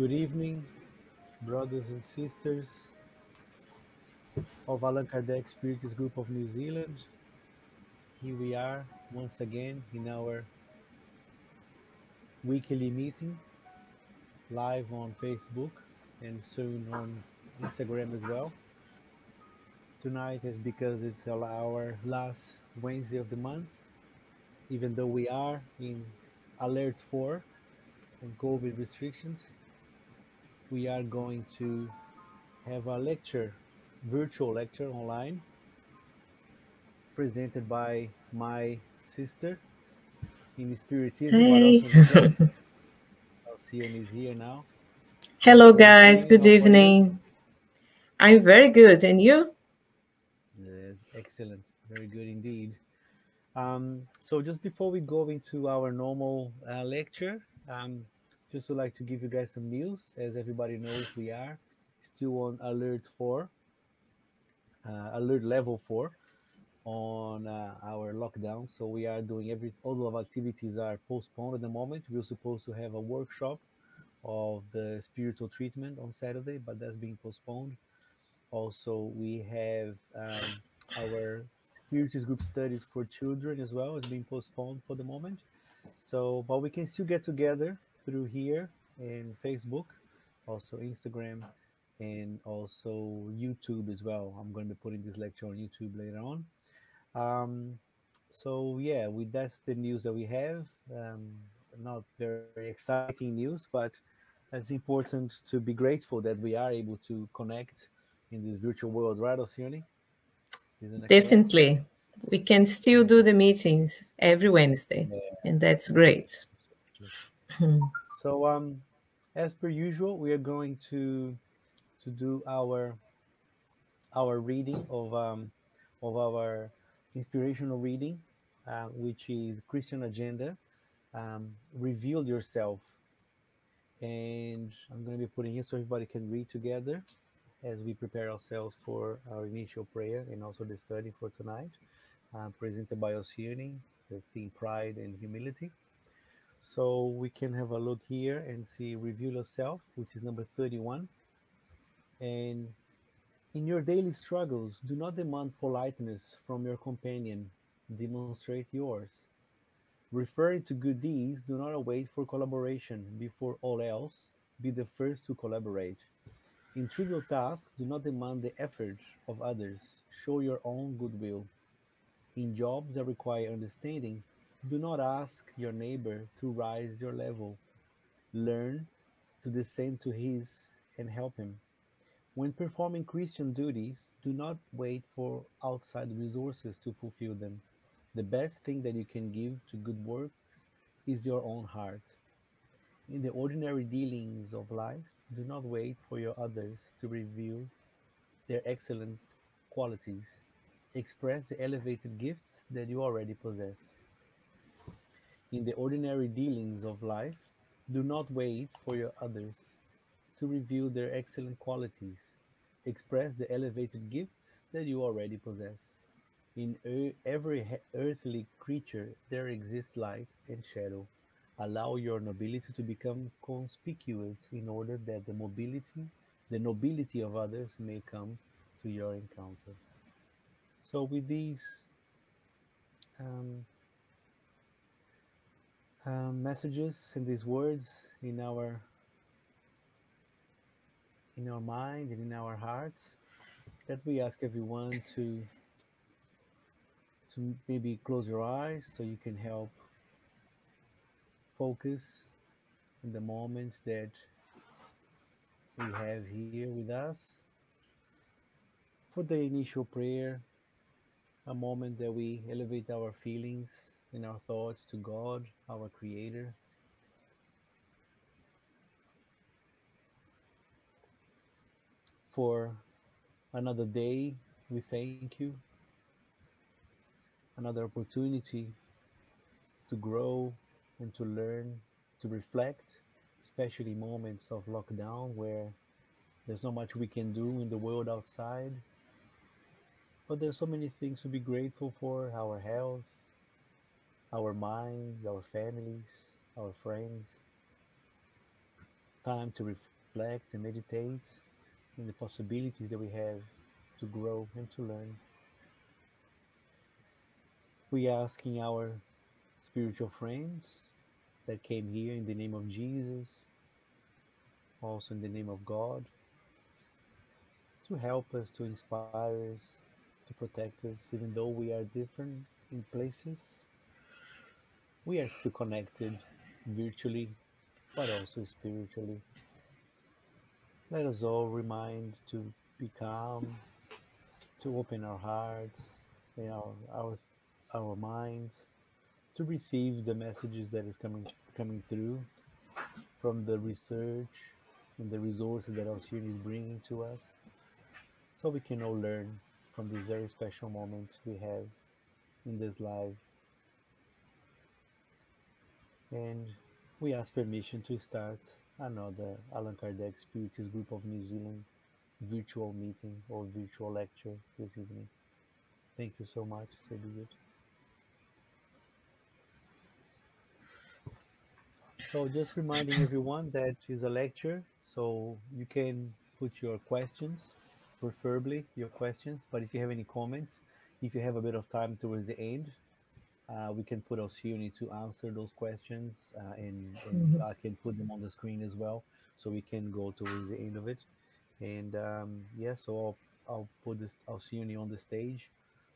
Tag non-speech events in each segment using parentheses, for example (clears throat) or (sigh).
Good evening, brothers and sisters of Allan Kardec Spiritist Group of New Zealand. Here we are once again in our weekly meeting live on Facebook and soon on Instagram as well. Tonight is because it's our last Wednesday of the month, even though we are in alert 4 and COVID restrictions we are going to have a lecture, virtual lecture online, presented by my sister in Spiritism. Hey. Alcione is here now. Hello, guys. Good evening. I'm very good. And you? Yes, excellent. Very good indeed. Um, so just before we go into our normal uh, lecture, um, just would like to give you guys some news. As everybody knows, we are still on alert four, uh, alert level four on uh, our lockdown. So we are doing every, all of activities are postponed at the moment. We are supposed to have a workshop of the spiritual treatment on Saturday, but that's being postponed. Also, we have um, our spiritist group studies for children as well is being postponed for the moment. So, but we can still get together through here in Facebook, also Instagram, and also YouTube as well. I'm going to be putting this lecture on YouTube later on. Um, so yeah, we that's the news that we have. Um, not very exciting news, but it's important to be grateful that we are able to connect in this virtual world, right, Alcione? Definitely. We can still do the meetings every Wednesday, yeah. and that's great. (laughs) so, um, as per usual, we are going to to do our our reading of um, of our inspirational reading, uh, which is Christian Agenda. Um, reveal yourself, and I'm going to be putting it so everybody can read together as we prepare ourselves for our initial prayer and also the study for tonight, uh, presented by Alcione, the theme Pride and Humility. So we can have a look here and see Reveal Yourself, which is number 31. And in your daily struggles, do not demand politeness from your companion, demonstrate yours. Referring to good deeds, do not await for collaboration. Before all else, be the first to collaborate. In trivial tasks, do not demand the effort of others. Show your own goodwill. In jobs that require understanding, do not ask your neighbor to rise your level. Learn to descend to his and help him. When performing Christian duties, do not wait for outside resources to fulfill them. The best thing that you can give to good works is your own heart. In the ordinary dealings of life, do not wait for your others to reveal their excellent qualities. Express the elevated gifts that you already possess. In the ordinary dealings of life, do not wait for your others to reveal their excellent qualities. Express the elevated gifts that you already possess. In every earthly creature, there exists light and shadow. Allow your nobility to become conspicuous in order that the mobility, the nobility of others may come to your encounter. So, with these um, um, messages and these words in our in our mind and in our hearts that we ask everyone to to maybe close your eyes so you can help focus in the moments that we have here with us. For the initial prayer a moment that we elevate our feelings in our thoughts to God, our Creator. For another day, we thank you. Another opportunity to grow and to learn, to reflect, especially moments of lockdown where there's not much we can do in the world outside. But there's so many things to be grateful for our health, our minds, our families, our friends. time to reflect and meditate on the possibilities that we have to grow and to learn. We are asking our spiritual friends that came here in the name of Jesus, also in the name of God, to help us, to inspire us, to protect us, even though we are different in places. We are still connected virtually, but also spiritually. Let us all remind to be calm, to open our hearts and our, our, our minds to receive the messages that is coming coming through from the research and the resources that Alcione is bringing to us so we can all learn from these very special moments we have in this life. And we ask permission to start another Allan Kardec Spiritist Group of New Zealand virtual meeting or virtual lecture this evening. Thank you so much, Sebigit. So just reminding everyone that is a lecture, so you can put your questions, preferably your questions, but if you have any comments, if you have a bit of time towards the end, uh, we can put Alcione to answer those questions uh, and, and mm-hmm. I can put them on the screen as well so we can go towards the end of it. And um, yeah, so I'll, I'll put this Alcione on the stage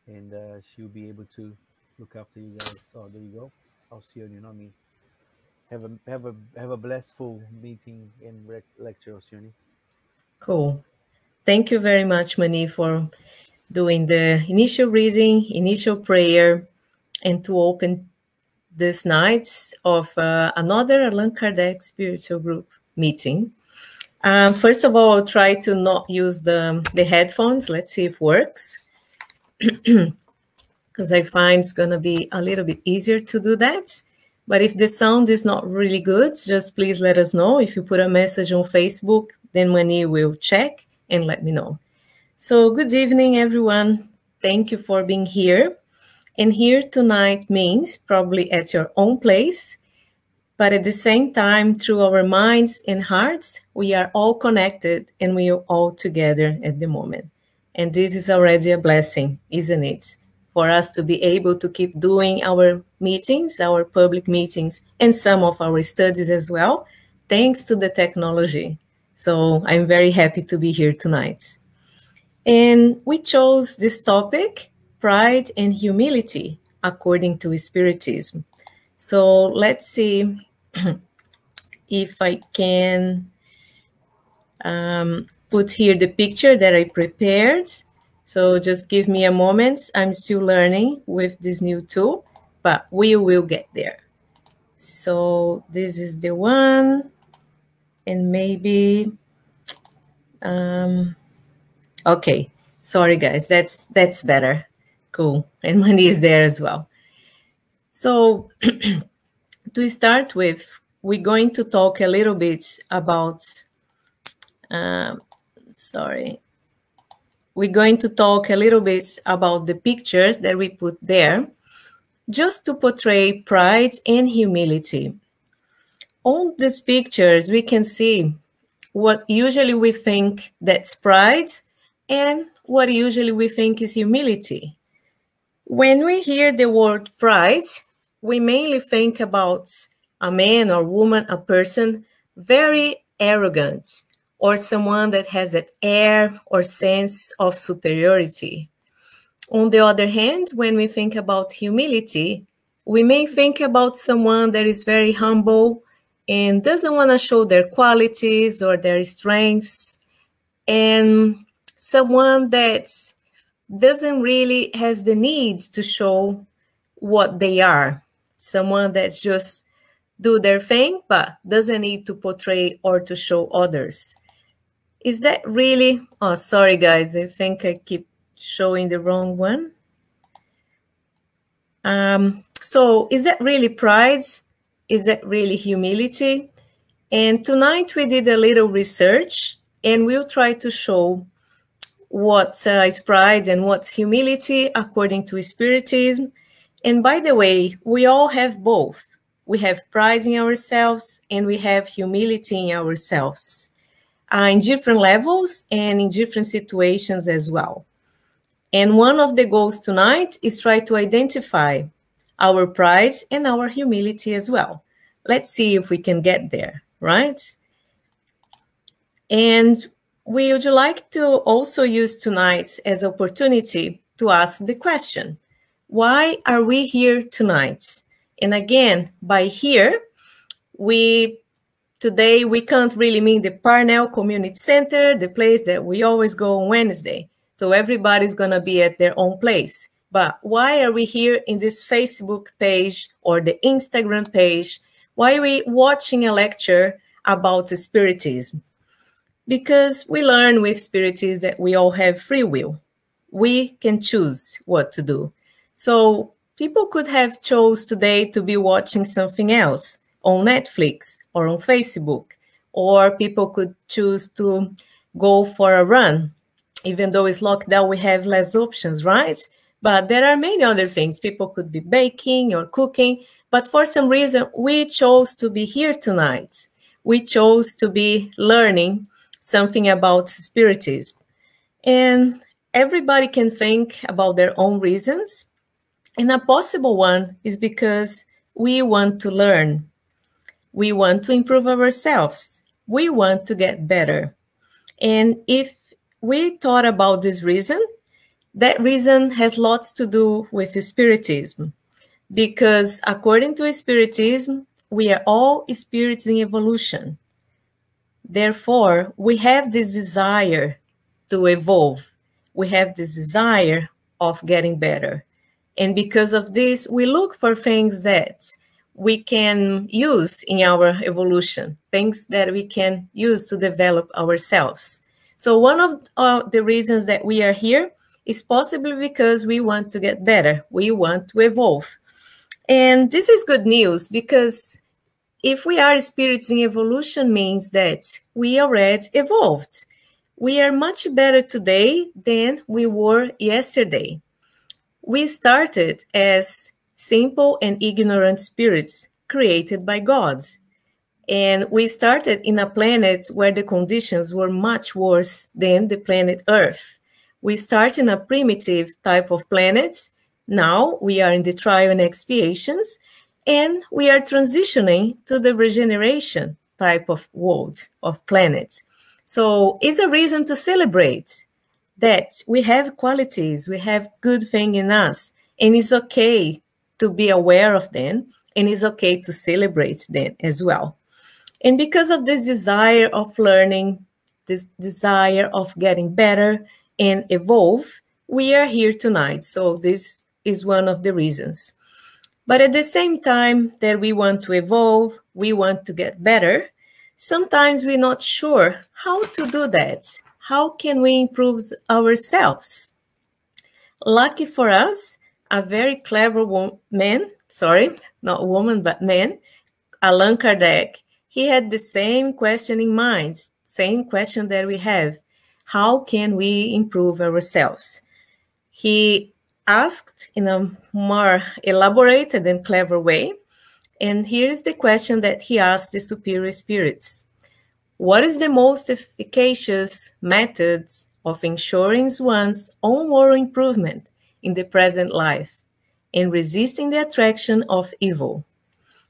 and uh, she'll be able to look after you guys. Oh, there you go. Alcione, not me. Have a have a have a blissful meeting and lecture, Alcione. Cool. Thank you very much, Mani, for doing the initial reading, initial prayer, and to open this night of uh, another Allan Kardec spiritual group meeting. Um, first of all, I'll try to not use the, the headphones. Let's see if it works. (clears throat) Because I find it's going to be a little bit easier to do that. But if the sound is not really good, just please let us know. If you put a message on Facebook, then Mani will check and let me know. So good evening, everyone. Thank you for being here. And here tonight means probably at your own place, but at the same time, through our minds and hearts, we are all connected and we are all together at the moment. And this is already a blessing, isn't it? for us to be able to keep doing our meetings, our public meetings, and some of our studies as well, thanks to the technology. So I'm very happy to be here tonight. And we chose this topic, pride and humility, according to Spiritism. So let's see (clears throat) if I can um, put here the picture that I prepared so just give me a moment. I'm still learning with this new tool, but we will get there. So this is the one, and maybe, um, okay. Sorry, guys. That's that's better. Cool. And Mani is there as well. So (clears throat) to start with, we're going to talk a little bit about. Um, sorry we're going to talk a little bit about the pictures that we put there, just to portray pride and humility. On these pictures, we can see what usually we think that's pride and what usually we think is humility. When we hear the word pride, we mainly think about a man or woman, a person very arrogant, or someone that has an air or sense of superiority. On the other hand, when we think about humility, we may think about someone that is very humble and doesn't want to show their qualities or their strengths, and someone that doesn't really has the need to show what they are, someone that's just do their thing but doesn't need to portray or to show others. Is that really? Oh, sorry, guys. I think I keep showing the wrong one. Um, so is that really pride? Is that really humility? And tonight we did a little research and we'll try to show what uh, is pride and what's humility according to Spiritism. And by the way, we all have both. we have pride in ourselves, and we have humility in ourselves uh, in different levels and in different situations as well. And one of the goals tonight is try to identify our pride and our humility as well. Let's see if we can get there, right? And we would like to also use tonight as opportunity to ask the question, why are we here tonight? And again, by here, we today we can't really mean the Parnell Community Center, the place that we always go on Wednesday. So everybody's gonna be at their own place. But why are we here in this Facebook page or the Instagram page? Why are we watching a lecture about spiritism? Because we learn with spiritism that we all have free will. We can choose what to do. So people could have chose today to be watching something else on Netflix or on Facebook, or people could choose to go for a run. Even though it's lockdown, we have less options, right? But there are many other things. People could be baking or cooking, but for some reason, we chose to be here tonight. We chose to be learning something about spiritism. And everybody can think about their own reasons. And a possible one is because we want to learn. We want to improve ourselves. We want to get better. And if we thought about this reason, that reason has lots to do with Spiritism. Because according to Spiritism, we are all spirits in evolution. Therefore, we have this desire to evolve. We have this desire of getting better. And because of this, we look for things that we can use in our evolution, things that we can use to develop ourselves. So one of uh, the reasons that we are here is possibly because we want to get better. We want to evolve. And this is good news because if we are spirits in evolution means that we already evolved. We are much better today than we were yesterday. We started as simple and ignorant spirits created by gods. And we started in a planet where the conditions were much worse than the planet Earth. We started in a primitive type of planet. Now we are in the trial and expiations, and we are transitioning to the regeneration type of world, of planet. So it's a reason to celebrate that we have qualities, we have good thing in us, and it's okay to be aware of them, and it's okay to celebrate them as well. And because of this desire of learning, this desire of getting better and evolve, we are here tonight. So this is one of the reasons. But at the same time that we want to evolve, we want to get better, sometimes we're not sure how to do that. How can we improve ourselves? Lucky for us, a very clever man, sorry, not woman, but man, Allan Kardec, he had the same question in mind, same question that we have. How can we improve ourselves? He asked in a more elaborated and clever way. And here's the question that he asked the superior spirits What is the most efficacious method of ensuring one's own moral improvement in the present life and resisting the attraction of evil?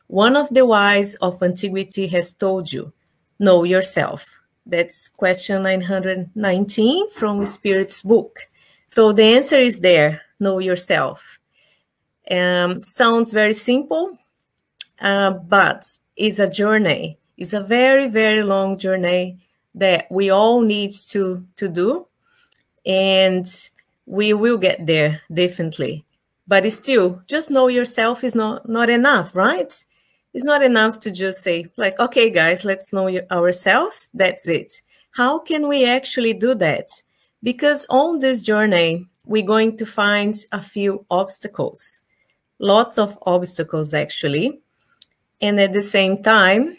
One of the wise of antiquity has told you, Know yourself. That's question 919 from Spirit's book. So the answer is there know yourself. Um, sounds very simple, uh, but it's a journey. It's a very, very long journey that we all need to, to do. And we will get there, definitely. But still, just know yourself is not, not enough, right? It's not enough to just say, like, okay, guys, let's know ourselves. That's it. How can we actually do that? Because on this journey, we're going to find a few obstacles, lots of obstacles actually. And at the same time,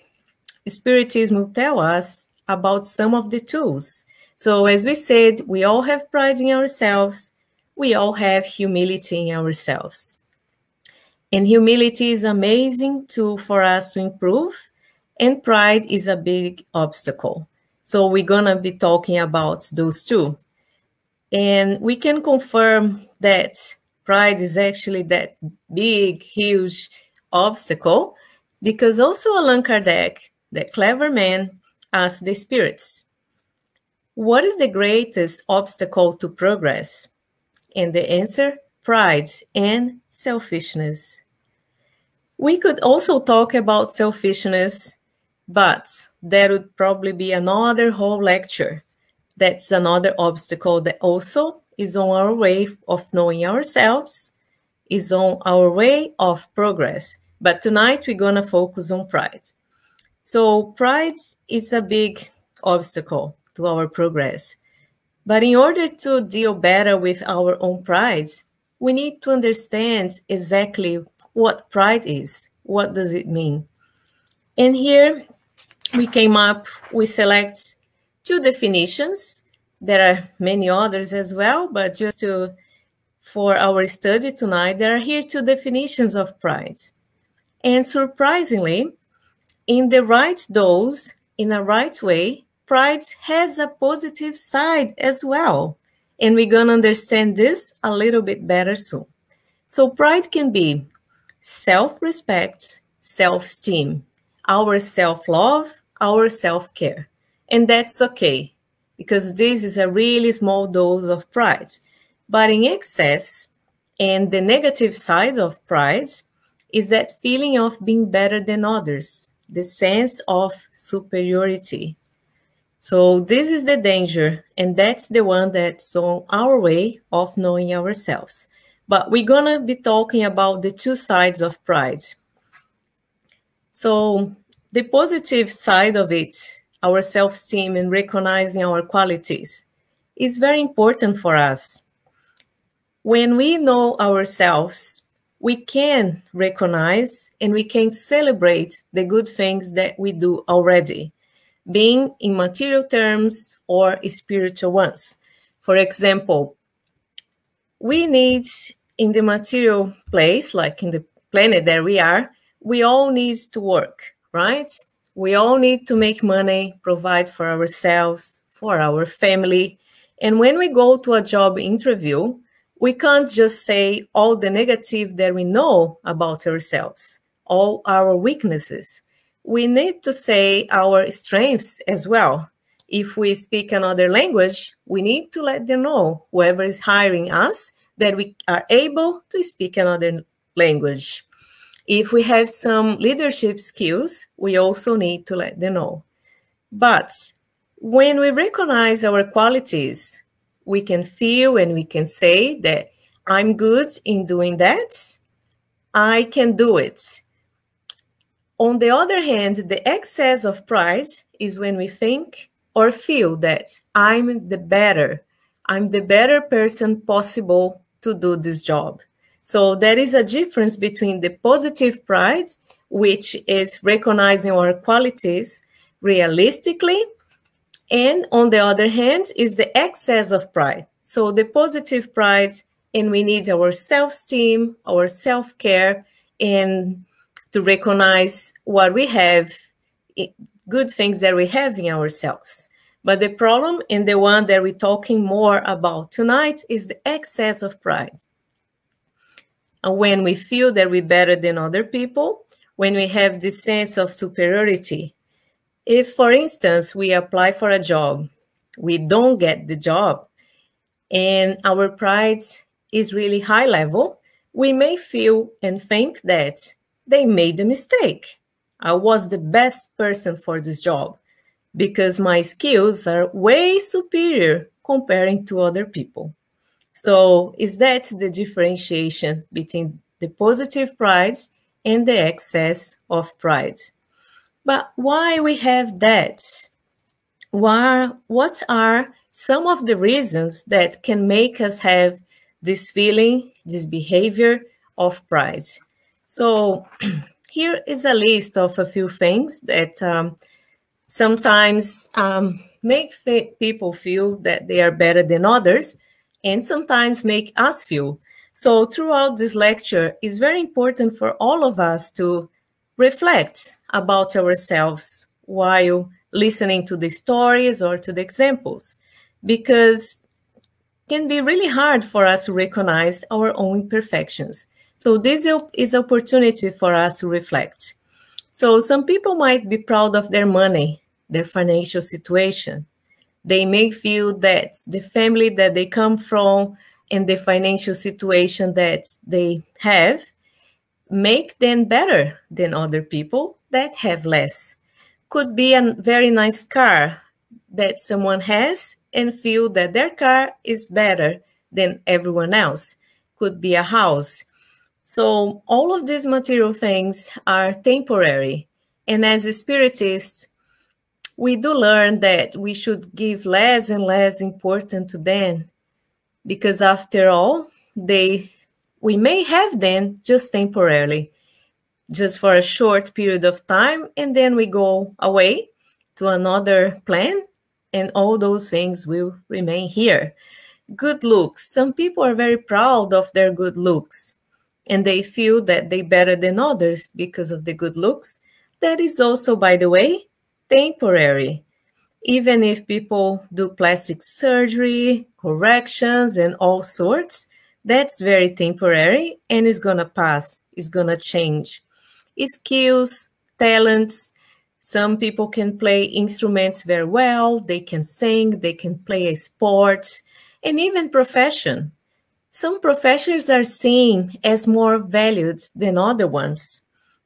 Spiritism will tell us about some of the tools. So as we said, we all have pride in ourselves. We all have humility in ourselves. And humility is amazing tool for us to improve. And pride is a big obstacle. So we're going to be talking about those two. And we can confirm that pride is actually that big, huge obstacle because also Allan Kardec, the clever man, asked the spirits, What is the greatest obstacle to progress? And the answer pride and selfishness. We could also talk about selfishness, but that would probably be another whole lecture. That's another obstacle that also is on our way of knowing ourselves, is on our way of progress. But tonight we're going to focus on pride. So, pride is a big obstacle to our progress. But in order to deal better with our own pride, we need to understand exactly what pride is. What does it mean? And here we came up, we select two definitions. There are many others as well, but just to for our study tonight, there are here two definitions of pride. And surprisingly, in the right dose, in a right way, pride has a positive side as well. And we're going to understand this a little bit better soon. So, pride can be self respect, self esteem, our self love, our self care. And that's okay because this is a really small dose of pride. But in excess, and the negative side of pride is that feeling of being better than others, the sense of superiority. So this is the danger, and that's the one that's on our way of knowing ourselves. But we're gonna be talking about the two sides of pride. So the positive side of it, our self-esteem and recognizing our qualities, is very important for us. When we know ourselves, we can recognize and we can celebrate the good things that we do already, being in material terms or spiritual ones. For example, we need in the material place, like in the planet that we are, we all need to work, right? We all need to make money, provide for ourselves, for our family. And when we go to a job interview, we can't just say all the negative that we know about ourselves, all our weaknesses. We need to say our strengths as well. If we speak another language, we need to let them know, whoever is hiring us, that we are able to speak another language. If we have some leadership skills, we also need to let them know. But when we recognize our qualities, we can feel and we can say that I'm good in doing that. I can do it. On the other hand, the excess of pride is when we think or feel that I'm the better, I'm the better person possible to do this job. So there is a difference between the positive pride, which is recognizing our qualities realistically and on the other hand, is the excess of pride. So the positive pride, and we need our self-esteem, our self-care, and to recognize what we have, good things that we have in ourselves. But the problem, and the one that we're talking more about tonight, is the excess of pride. When we feel that we're better than other people, when we have this sense of superiority, if, for instance, we apply for a job, we don't get the job, and our pride is really high level, we may feel and think that they made a mistake. I was the best person for this job because my skills are way superior comparing to other people. So, is that the differentiation between the positive pride and the excess of pride? But why we have that? Why, what are some of the reasons that can make us have this feeling, this behavior of pride? So (clears throat) here is a list of a few things that um, sometimes um, make people feel that they are better than others and sometimes make us feel. So throughout this lecture, it's very important for all of us to reflect about ourselves while listening to the stories or to the examples, because it can be really hard for us to recognize our own imperfections. So this is an opportunity for us to reflect. So some people might be proud of their money, their financial situation. They may feel that the family that they come from and the financial situation that they have make them better than other people that have less. Could be a very nice car that someone has and feel that their car is better than everyone else. Could be a house. So all of these material things are temporary. And as spiritists, we do learn that we should give less and less importance to them because after all, they we may have them just temporarily, just for a short period of time, and then we go away to another plan, and all those things will remain here. Good looks. Some people are very proud of their good looks, and they feel that they better than others because of the good looks. That is also, by the way, temporary even if people do plastic surgery, corrections, and all sorts, that's very temporary and it's gonna pass, it's gonna change. Skills, talents, some people can play instruments very well, they can sing, they can play a sport, and even profession. Some professions are seen as more valued than other ones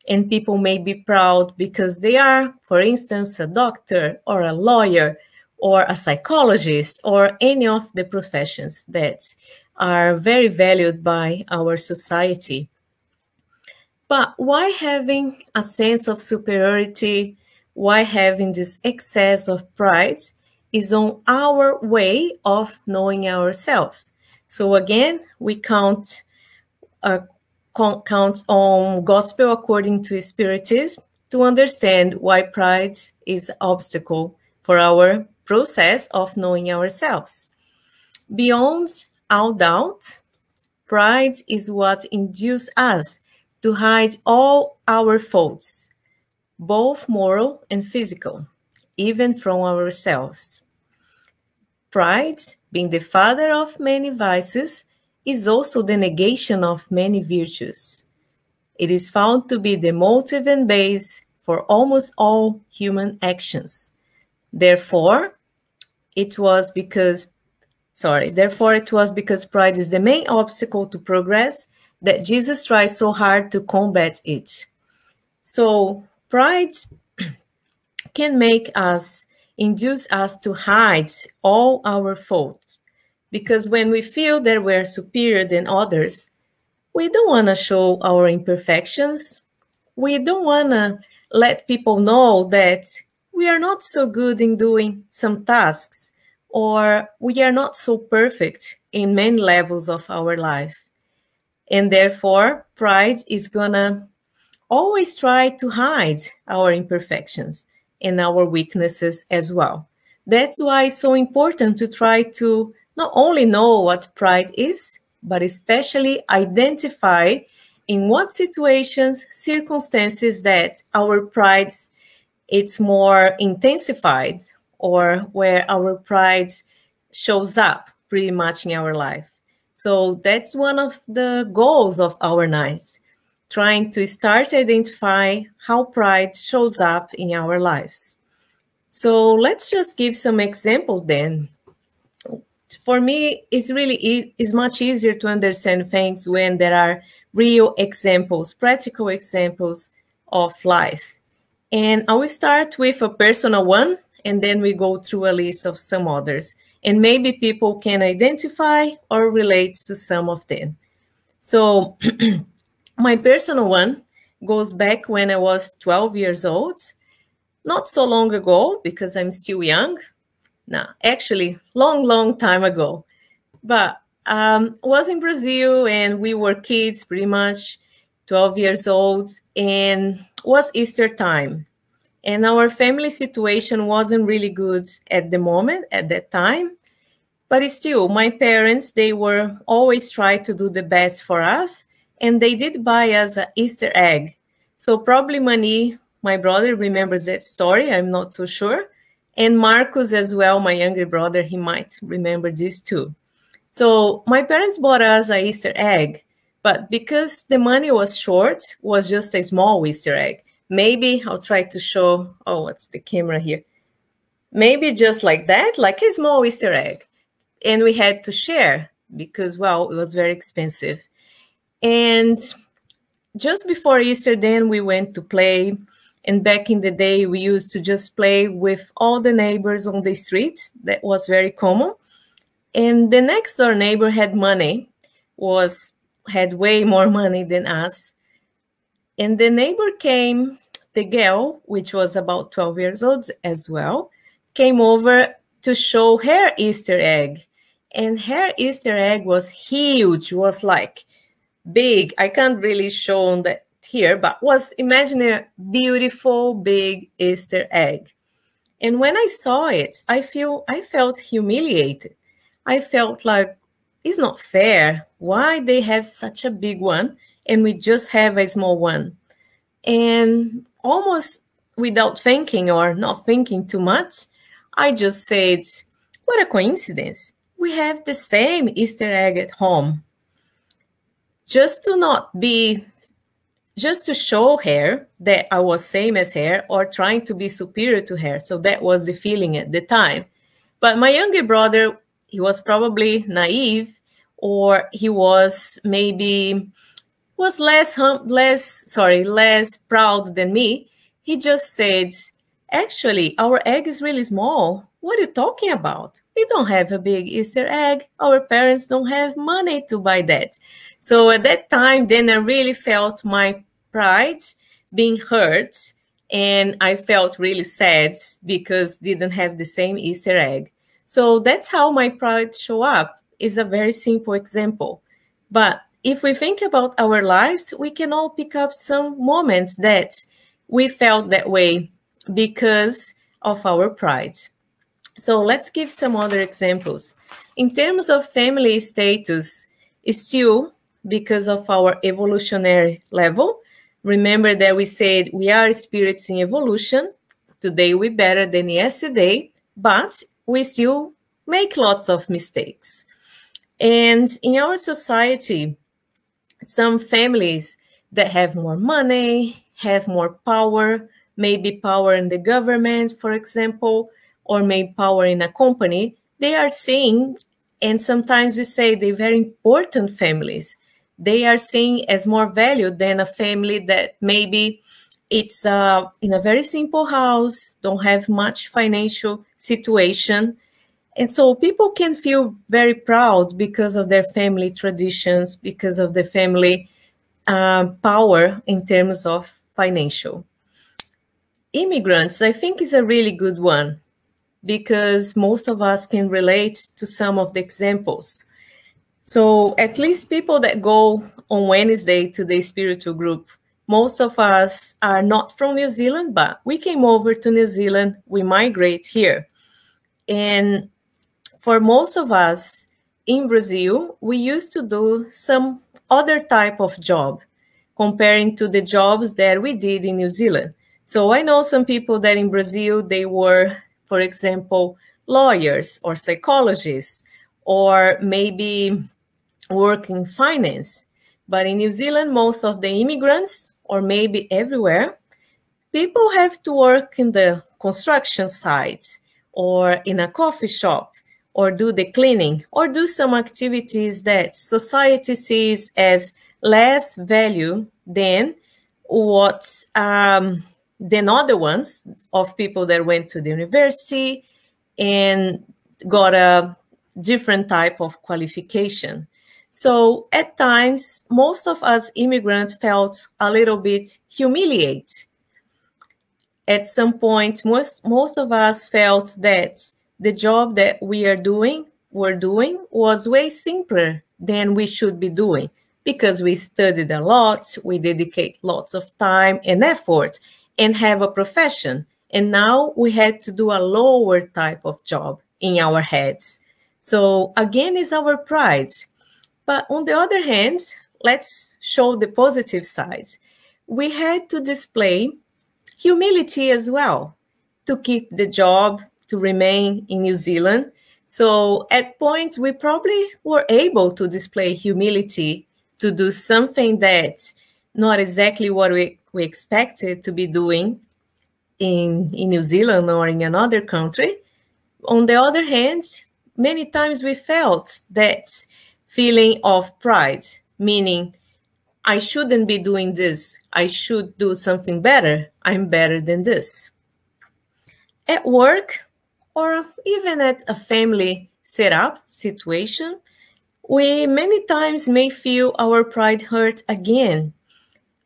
and people may be proud because they are, for instance, a doctor or a lawyer or a psychologist or any of the professions that are very valued by our society. But why having a sense of superiority, why having this excess of pride is on our way of knowing ourselves. So again, we count uh, counts on gospel according to spiritism to understand why pride is obstacle for our process of knowing ourselves. Beyond all doubt, pride is what induces us to hide all our faults, both moral and physical, even from ourselves. Pride, being the father of many vices, is also the negation of many virtues. It is found to be the motive and base for almost all human actions. Therefore, it was because, sorry, therefore it was because pride is the main obstacle to progress that Jesus tried so hard to combat it. So, pride (clears throat) can make us, induce us to hide all our faults because when we feel that we're superior than others, we don't want to show our imperfections. We don't want to let people know that we are not so good in doing some tasks or we are not so perfect in many levels of our life. And therefore, pride is going to always try to hide our imperfections and our weaknesses as well. That's why it's so important to try to not only know what pride is, but especially identify in what situations, circumstances that our pride it's more intensified or where our pride shows up pretty much in our life. So that's one of the goals of our nights, trying to start identify how pride shows up in our lives. So let's just give some examples then for me, it's really it's much easier to understand things when there are real examples, practical examples of life. And I will start with a personal one, and then we go through a list of some others. And maybe people can identify or relate to some of them. So, (clears throat) my personal one goes back when I was 12 years old, not so long ago because I'm still young, no, actually, long, long time ago. But um, was in Brazil, and we were kids, pretty much 12 years old, and was Easter time. And our family situation wasn't really good at the moment, at that time. but still, my parents, they were always try to do the best for us. And they did buy us an Easter egg. So probably Mani, my brother, remembers that story. I'm not so sure. And Marcus as well, my younger brother, he might remember this too. So my parents bought us an Easter egg, but because the money was short, was just a small Easter egg. Maybe I'll try to show, oh, what's the camera here? Maybe just like that, like a small Easter egg and we had to share because well it was very expensive and just before easter then we went to play and back in the day we used to just play with all the neighbors on the street. That was very common. And the next door neighbor had money was had way more (laughs) money than us. And the neighbor came the girl which was about 12 years old as well came over to show her easter egg. And her Easter egg was huge, was like big. I can't really show that here, but was imagine a beautiful big Easter egg. And when I saw it, I feel I felt humiliated. I felt like it's not fair. Why they have such a big one and we just have a small one? And almost without thinking or not thinking too much, I just said, what a coincidence we have the same Easter egg at home. Just to not be, just to show her that I was same as her or trying to be superior to her. So that was the feeling at the time. But my younger brother, he was probably naive or he was maybe was less hum, less sorry less proud than me he just said actually our egg is really small what are you talking about? We don't have a big Easter egg. Our parents don't have money to buy that. So at that time, then I really felt my pride being hurt and I felt really sad because didn't have the same Easter egg. So that's how my pride show up is a very simple example. But if we think about our lives, we can all pick up some moments that we felt that way because of our pride. So let's give some other examples. In terms of family status, still because of our evolutionary level, remember that we said we are spirits in evolution. Today we are better than yesterday, but we still make lots of mistakes. And in our society, some families that have more money, have more power, maybe power in the government, for example, or maybe power in a company, they are seeing, and sometimes we say they're very important families. They are seen as more value than a family that maybe it's uh, in a very simple house, don't have much financial situation. And so people can feel very proud because of their family traditions, because of the family uh, power in terms of financial. Immigrants, I think, is a really good one because most of us can relate to some of the examples. So at least people that go on Wednesday to the spiritual group, most of us are not from New Zealand, but we came over to New Zealand, we migrate here. And for most of us in Brazil, we used to do some other type of job comparing to the jobs that we did in New Zealand. So I know some people that in Brazil, they were for example, lawyers or psychologists, or maybe work in finance. But in New Zealand, most of the immigrants, or maybe everywhere, people have to work in the construction sites or in a coffee shop or do the cleaning or do some activities that society sees as less value than what um, than other ones of people that went to the university and got a different type of qualification. So at times, most of us immigrants felt a little bit humiliated. At some point, most, most of us felt that the job that we are doing, were doing, was way simpler than we should be doing because we studied a lot, we dedicate lots of time and effort, and have a profession. And now we had to do a lower type of job in our heads. So again, is our pride. But on the other hand, let's show the positive sides. We had to display humility as well to keep the job, to remain in New Zealand. So at points, we probably were able to display humility to do something that not exactly what we, we expected to be doing in, in New Zealand or in another country. On the other hand, many times we felt that feeling of pride, meaning I shouldn't be doing this. I should do something better. I'm better than this. At work or even at a family setup situation, we many times may feel our pride hurt again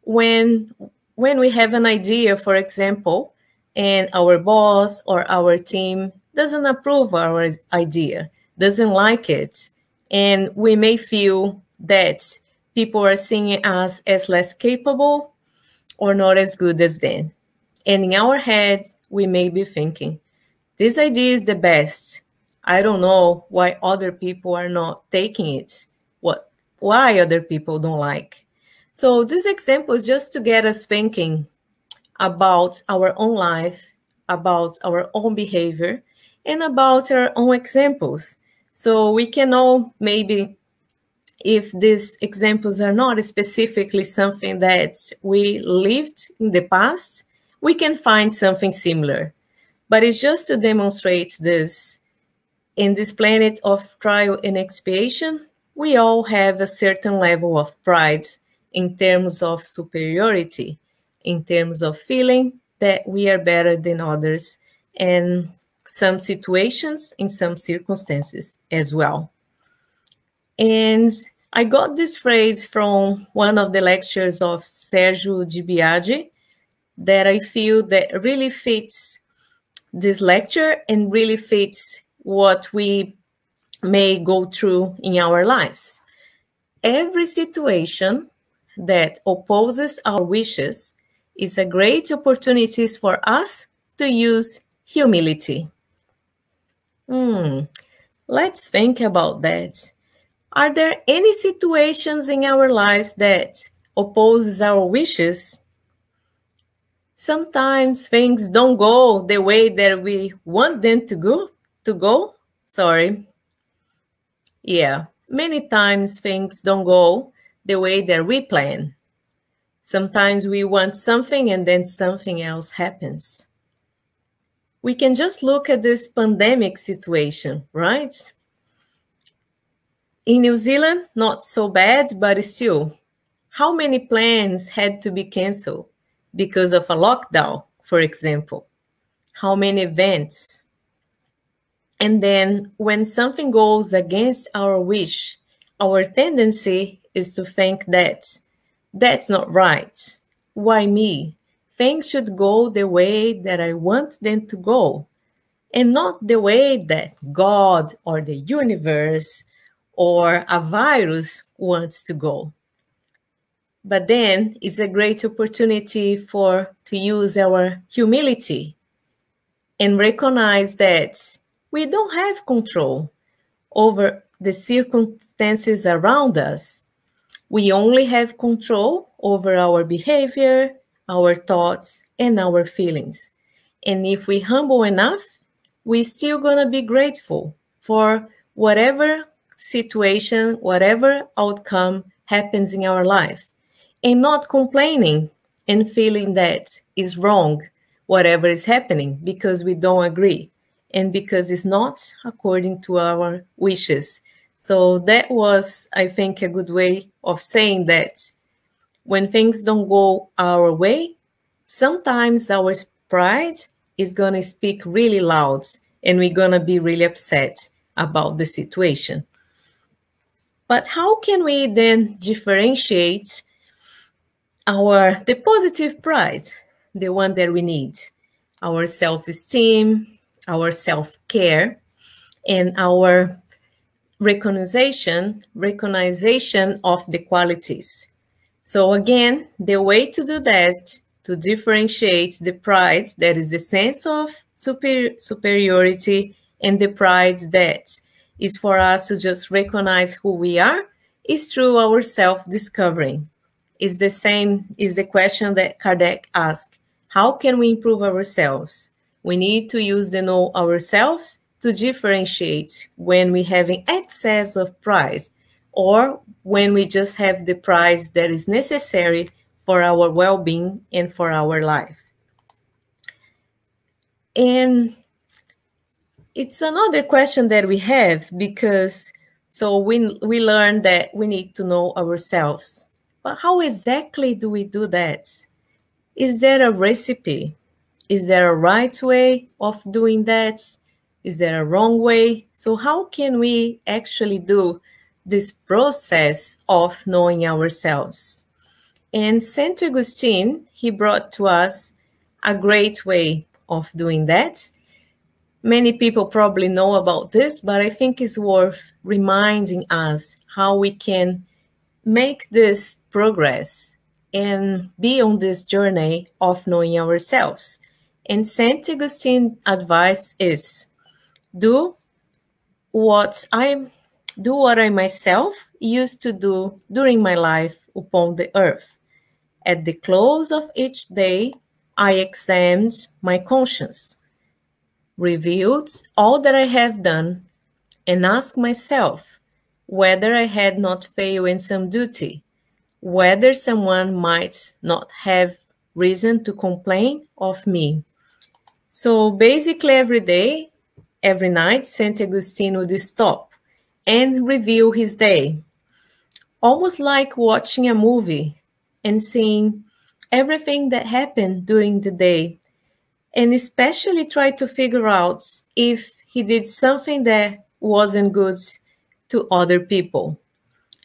when when we have an idea, for example, and our boss or our team doesn't approve our idea, doesn't like it, and we may feel that people are seeing us as less capable or not as good as them. And in our heads, we may be thinking, this idea is the best. I don't know why other people are not taking it. What why other people don't like. So this example is just to get us thinking about our own life, about our own behavior, and about our own examples. So we can all maybe if these examples are not specifically something that we lived in the past, we can find something similar. But it's just to demonstrate this. In this planet of trial and expiation, we all have a certain level of pride in terms of superiority, in terms of feeling that we are better than others, and some situations, in some circumstances as well. And I got this phrase from one of the lectures of Sergio de Biagi that I feel that really fits this lecture and really fits what we may go through in our lives. Every situation that opposes our wishes is a great opportunity for us to use humility. Hmm, let's think about that. Are there any situations in our lives that opposes our wishes? Sometimes things don't go the way that we want them to go to go. Sorry. Yeah, many times things don't go the way that we plan. Sometimes we want something and then something else happens. We can just look at this pandemic situation, right? In New Zealand, not so bad, but still, how many plans had to be canceled because of a lockdown, for example? How many events? And then when something goes against our wish, our tendency is to think that that's not right. Why me? Things should go the way that I want them to go, and not the way that God or the universe or a virus wants to go. But then it's a great opportunity for to use our humility and recognize that we don't have control over the circumstances around us we only have control over our behavior, our thoughts, and our feelings. And if we humble enough, we're still going to be grateful for whatever situation, whatever outcome happens in our life, and not complaining and feeling that is wrong, whatever is happening, because we don't agree and because it's not according to our wishes so that was, I think, a good way of saying that when things don't go our way, sometimes our pride is going to speak really loud and we're going to be really upset about the situation. But how can we then differentiate our the positive pride, the one that we need, our self-esteem, our self-care, and our recognition, recognition of the qualities. So again, the way to do that, to differentiate the pride, that is the sense of super, superiority, and the pride that is for us to just recognize who we are is through our self-discovery. Is the same is the question that Kardec asked. How can we improve ourselves? We need to use the know ourselves to differentiate when we have an excess of price or when we just have the price that is necessary for our well-being and for our life. And it's another question that we have because so we we learn that we need to know ourselves. But how exactly do we do that? Is there a recipe? Is there a right way of doing that? Is there a wrong way? So how can we actually do this process of knowing ourselves? And Saint Augustine, he brought to us a great way of doing that many people probably know about this, but I think it's worth reminding us how we can make this progress and be on this journey of knowing ourselves. And Saint Augustine's advice is do what I do what I myself used to do during my life upon the earth. At the close of each day, I examined my conscience reviewed all that I have done, and asked myself whether I had not failed in some duty, whether someone might not have reason to complain of me. So basically, every day, every night, St. Augustine would stop and review his day, almost like watching a movie and seeing everything that happened during the day and especially try to figure out if he did something that wasn't good to other people.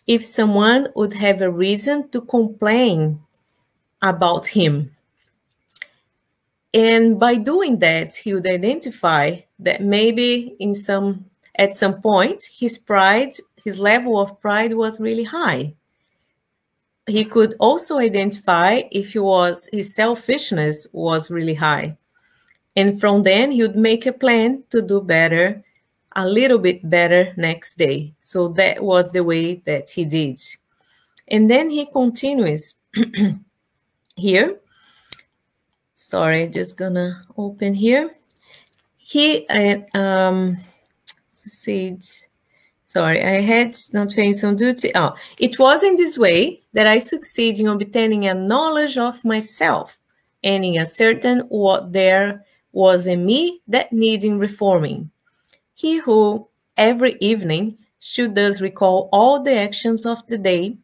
If someone would have a reason to complain about him. And by doing that, he would identify that maybe in some at some point his pride, his level of pride was really high. He could also identify if he was his selfishness was really high and from then, he would make a plan to do better, a little bit better next day. So that was the way that he did. And then he continues (clears throat) here. Sorry, just gonna open here. He, uh, um, said, sorry, I had not paying some duty. Oh, it was in this way that I succeed in obtaining a knowledge of myself and in a certain what there was in me that needing reforming. He who every evening should thus recall all the actions of the day,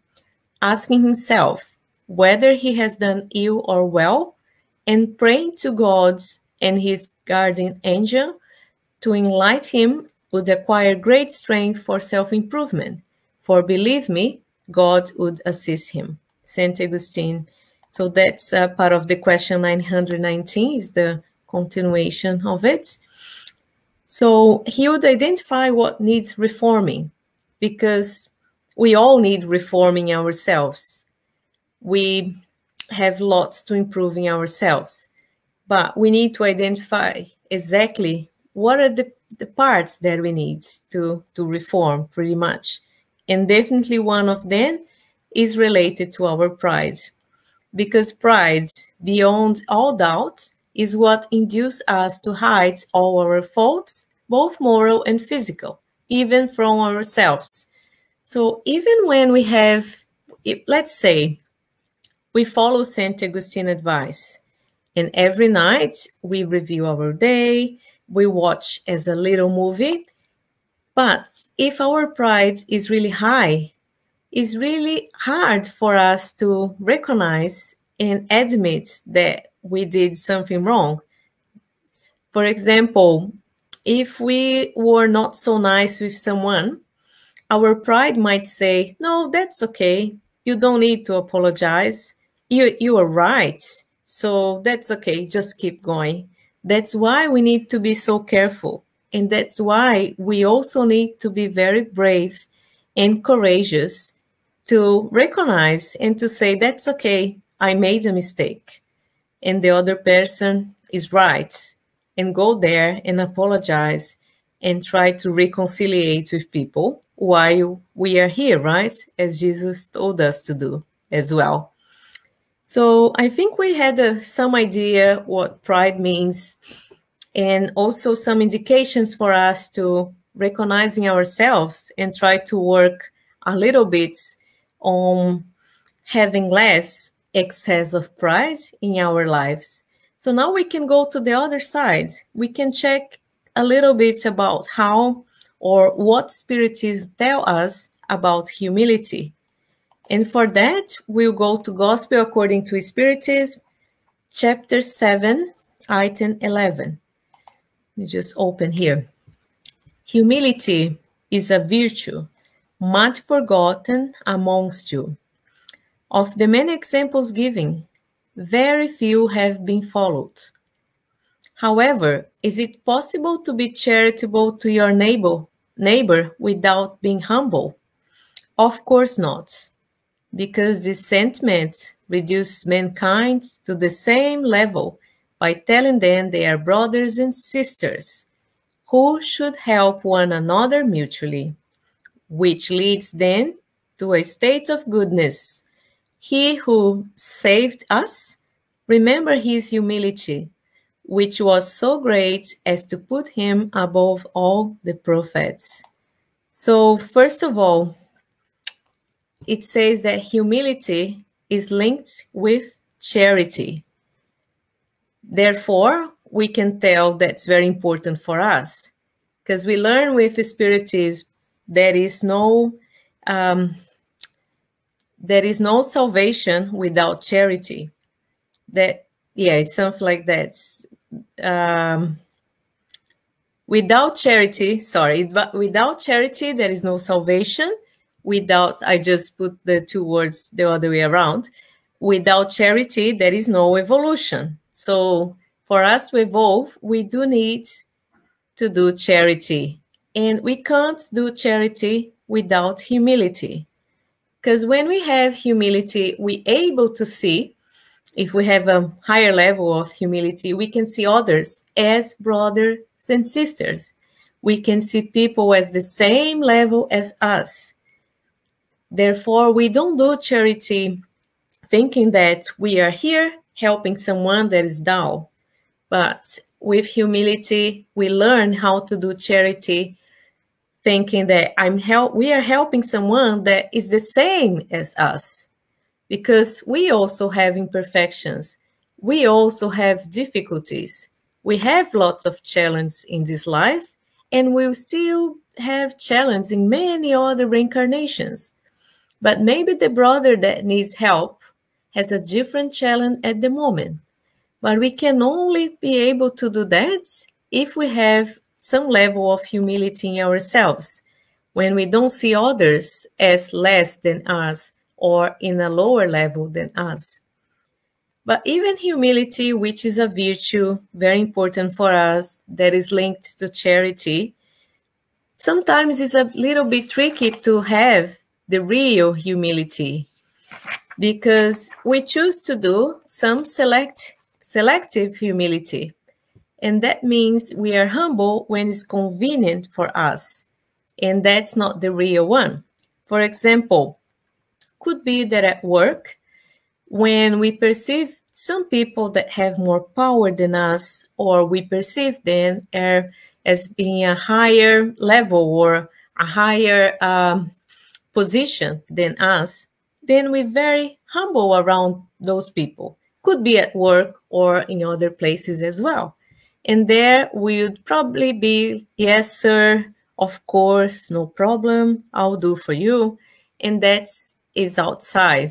asking himself whether he has done ill or well, and praying to God and his guardian angel to enlighten him would acquire great strength for self improvement. For believe me, God would assist him. St. Augustine. So that's uh, part of the question 919 is the continuation of it. So he would identify what needs reforming because we all need reforming ourselves. We have lots to improve in ourselves, but we need to identify exactly what are the, the parts that we need to, to reform pretty much. And definitely one of them is related to our pride because pride, beyond all doubt, is what induces us to hide all our faults, both moral and physical, even from ourselves. So even when we have, let's say, we follow St. Augustine advice, and every night we review our day, we watch as a little movie. But if our pride is really high, it's really hard for us to recognize and admit that we did something wrong. For example, if we were not so nice with someone, our pride might say, No, that's okay. You don't need to apologize. You, you are right. So that's okay. Just keep going. That's why we need to be so careful. And that's why we also need to be very brave and courageous to recognize and to say, That's okay. I made a mistake and the other person is right and go there and apologize and try to reconciliate with people while we are here, right? As Jesus told us to do as well. So I think we had uh, some idea what pride means and also some indications for us to recognizing ourselves and try to work a little bit on having less excess of pride in our lives. So now we can go to the other side. We can check a little bit about how or what Spiritism tell us about humility. And for that, we'll go to Gospel according to Spiritism, chapter 7, item 11. Let me just open here. Humility is a virtue much forgotten amongst you. Of the many examples given, very few have been followed. However, is it possible to be charitable to your neighbor, neighbor without being humble? Of course not, because this sentiment reduces mankind to the same level by telling them they are brothers and sisters who should help one another mutually, which leads then to a state of goodness he who saved us, remember his humility, which was so great as to put him above all the prophets. So, first of all, it says that humility is linked with charity. Therefore, we can tell that's very important for us because we learn with spiritism there is no um, there is no salvation without charity. That yeah, it's something like that. Um, without charity, sorry, without charity, there is no salvation. Without, I just put the two words the other way around. Without charity, there is no evolution. So for us to evolve, we do need to do charity. And we can't do charity without humility. Because when we have humility, we're able to see, if we have a higher level of humility, we can see others as brothers and sisters. We can see people as the same level as us. Therefore, we don't do charity thinking that we are here helping someone that is down. But with humility, we learn how to do charity thinking that I'm help we are helping someone that is the same as us. Because we also have imperfections. We also have difficulties. We have lots of challenges in this life and we'll still have challenges in many other reincarnations but maybe the brother that needs help has a different challenge at the moment but we can only be able to do that if we have some level of humility in ourselves when we don't see others as less than us or in a lower level than us. But even humility, which is a virtue very important for us that is linked to charity, sometimes it's a little bit tricky to have the real humility because we choose to do some select selective humility and that means we are humble when it's convenient for us. And that's not the real one. For example, could be that at work, when we perceive some people that have more power than us, or we perceive them as being a higher level or a higher um, position than us, then we're very humble around those people. Could be at work or in other places as well. And there we would probably be, yes, sir, of course, no problem, I'll do for you. And that is outside.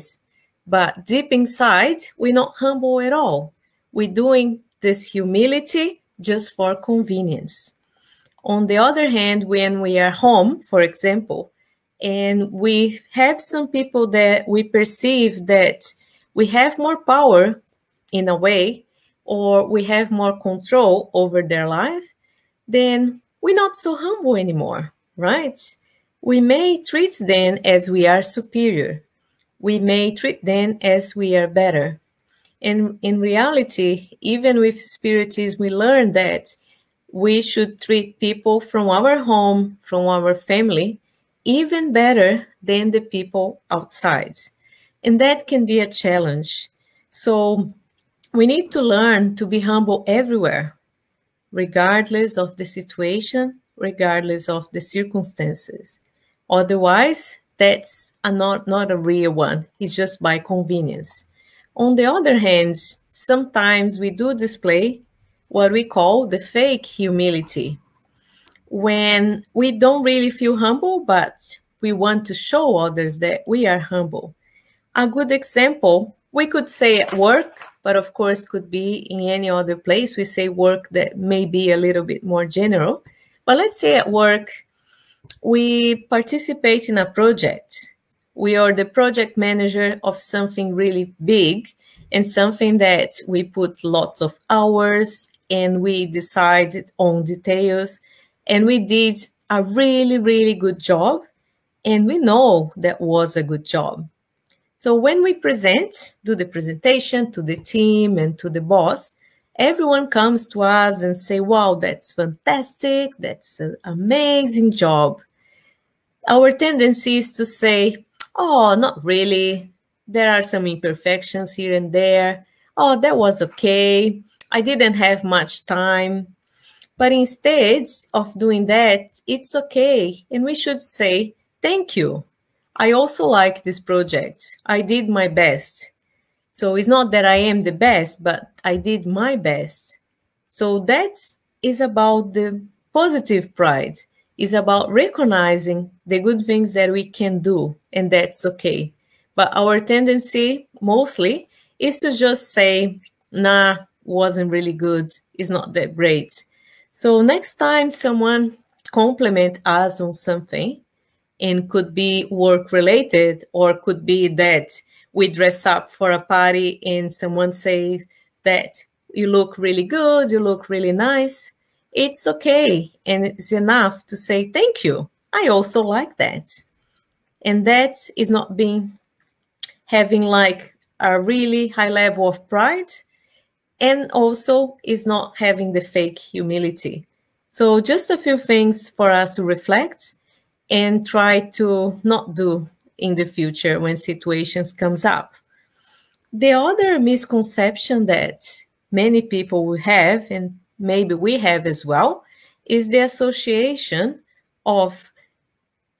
But deep inside, we're not humble at all. We're doing this humility just for convenience. On the other hand, when we are home, for example, and we have some people that we perceive that we have more power in a way or we have more control over their life, then we're not so humble anymore, right? We may treat them as we are superior. We may treat them as we are better. And in reality, even with spiritism, we learn that we should treat people from our home, from our family, even better than the people outside. And that can be a challenge. So we need to learn to be humble everywhere, regardless of the situation, regardless of the circumstances. Otherwise, that's a not, not a real one. It's just by convenience. On the other hand, sometimes we do display what we call the fake humility. When we don't really feel humble, but we want to show others that we are humble. A good example, we could say at work, but of course could be in any other place. We say work that may be a little bit more general. But let's say at work, we participate in a project. We are the project manager of something really big and something that we put lots of hours and we decided on details and we did a really, really good job. And we know that was a good job. So when we present, do the presentation to the team and to the boss, everyone comes to us and say, wow, that's fantastic. That's an amazing job. Our tendency is to say, oh, not really. There are some imperfections here and there. Oh, that was okay. I didn't have much time. But instead of doing that, it's okay. And we should say, thank you. I also like this project. I did my best. So it's not that I am the best, but I did my best. So that is about the positive pride. Is about recognizing the good things that we can do, and that's okay. But our tendency mostly is to just say, nah, wasn't really good, it's not that great. So next time someone compliment us on something, and could be work related or could be that we dress up for a party and someone says that you look really good, you look really nice, it's okay. And it's enough to say, thank you. I also like that. And that is not being having like a really high level of pride and also is not having the fake humility. So just a few things for us to reflect and try to not do in the future when situations comes up. The other misconception that many people will have, and maybe we have as well, is the association of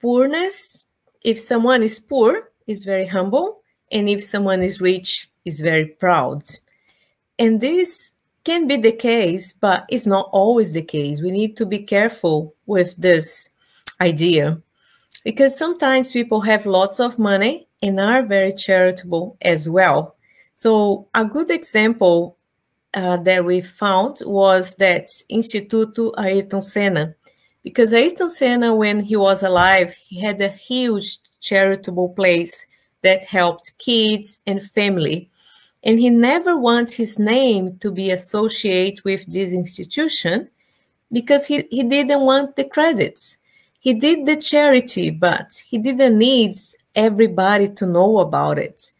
poorness. If someone is poor, is very humble, and if someone is rich, is very proud. And this can be the case, but it's not always the case. We need to be careful with this idea because sometimes people have lots of money and are very charitable as well. So, a good example uh, that we found was that Instituto Ayrton Senna, because Ayrton Senna, when he was alive, he had a huge charitable place that helped kids and family. And he never wants his name to be associated with this institution because he, he didn't want the credits he did the charity, but he didn't need everybody to know about it.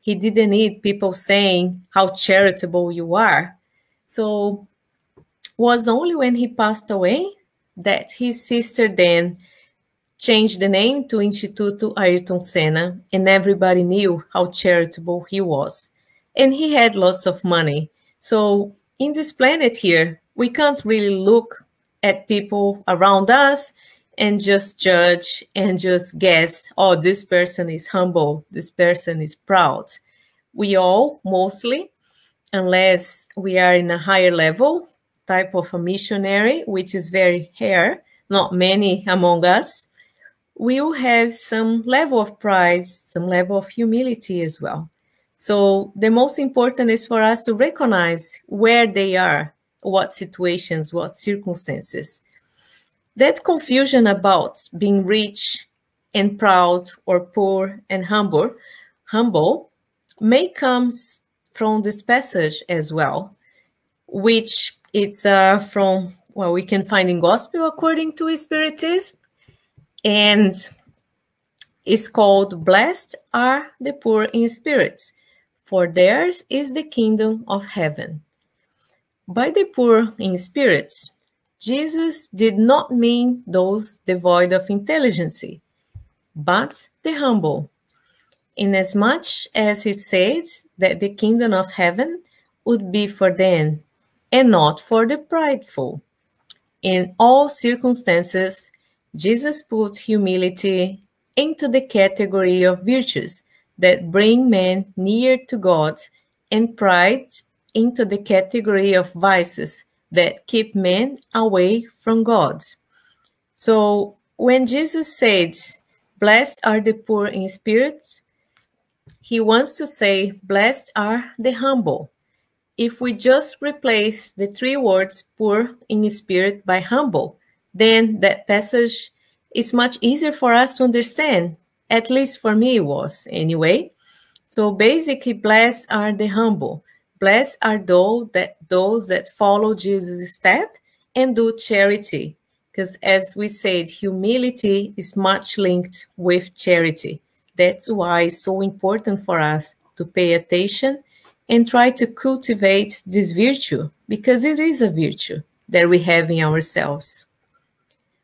He didn't need people saying how charitable you are. So it was only when he passed away that his sister then changed the name to Instituto Ayrton Senna, and everybody knew how charitable he was. And he had lots of money. So in this planet here, we can't really look at people around us and just judge and just guess, oh, this person is humble, this person is proud. We all, mostly, unless we are in a higher level type of a missionary, which is very rare, not many among us, we will have some level of pride, some level of humility as well. So the most important is for us to recognize where they are, what situations, what circumstances. That confusion about being rich and proud or poor and humble, humble may comes from this passage as well, which it's uh, from well we can find in Gospel according to Spiritism, and it's called "Blessed are the poor in spirit, for theirs is the kingdom of heaven." By the poor in spirits, Jesus did not mean those devoid of intelligence, but the humble, inasmuch as he said that the kingdom of heaven would be for them and not for the prideful. In all circumstances, Jesus put humility into the category of virtues that bring men near to God and pride into the category of vices that keep men away from God. So when Jesus said, Blessed are the poor in spirit, he wants to say, Blessed are the humble. If we just replace the three words poor in spirit by humble, then that passage is much easier for us to understand. At least for me, it was anyway. So basically, blessed are the humble. Blessed are those that those that follow Jesus' step and do charity. Because as we said, humility is much linked with charity. That's why it's so important for us to pay attention and try to cultivate this virtue, because it is a virtue that we have in ourselves.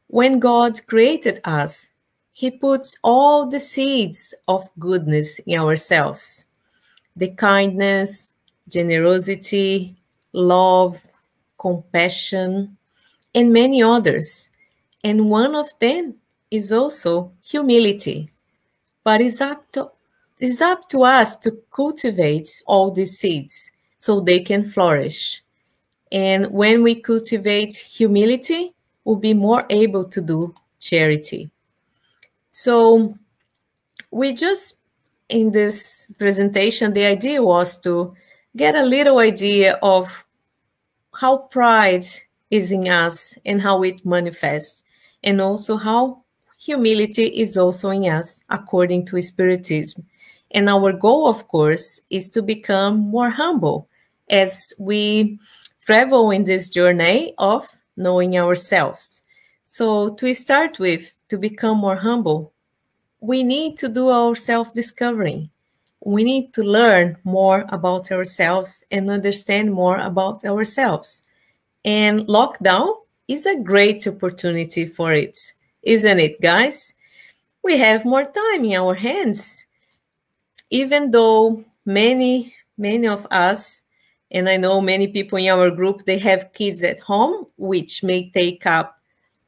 When God created us, He puts all the seeds of goodness in ourselves the kindness, generosity, love, compassion, and many others. And one of them is also humility. But it's up to, it's up to us to cultivate all these seeds so they can flourish. And when we cultivate humility, we'll be more able to do charity. So we just, in this presentation, the idea was to get a little idea of how pride is in us and how it manifests, and also how humility is also in us, according to Spiritism. And our goal, of course, is to become more humble as we travel in this journey of knowing ourselves. So, to start with, to become more humble, we need to do our self discovering we need to learn more about ourselves and understand more about ourselves. And lockdown is a great opportunity for it, isn't it, guys? We have more time in our hands. Even though many, many of us, and I know many people in our group, they have kids at home, which may take up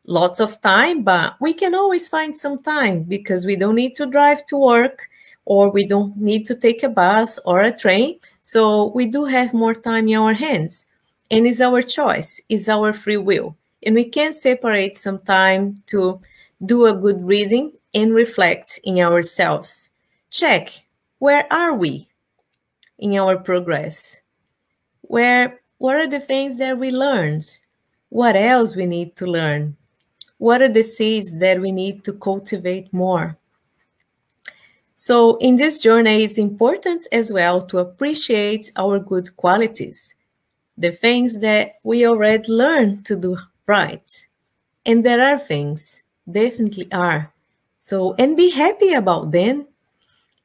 lots of time, but we can always find some time because we don't need to drive to work or we don't need to take a bus or a train. So we do have more time in our hands. And it's our choice, it's our free will. And we can separate some time to do a good reading and reflect in ourselves. Check where are we in our progress? Where what are the things that we learned? What else we need to learn? What are the seeds that we need to cultivate more? So in this journey, it's important as well to appreciate our good qualities, the things that we already learned to do right. And there are things, definitely are. So, and be happy about them.